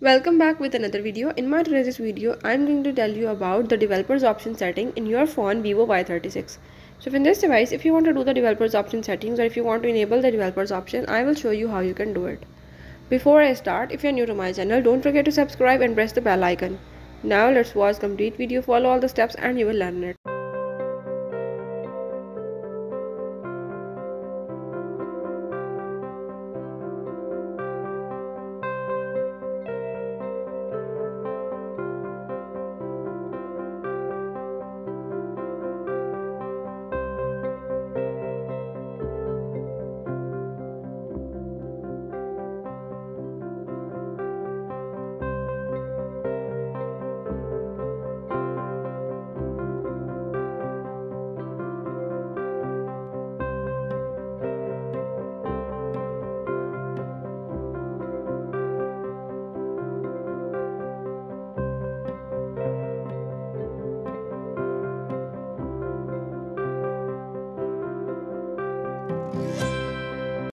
Welcome back with another video. In my today's video, I'm going to tell you about the developer's option setting in your phone Vivo Y36. So in this device, if you want to do the developer's option settings or if you want to enable the developer's option, I will show you how you can do it. Before I start, if you're new to my channel, don't forget to subscribe and press the bell icon. Now let's watch complete video, follow all the steps and you will learn it.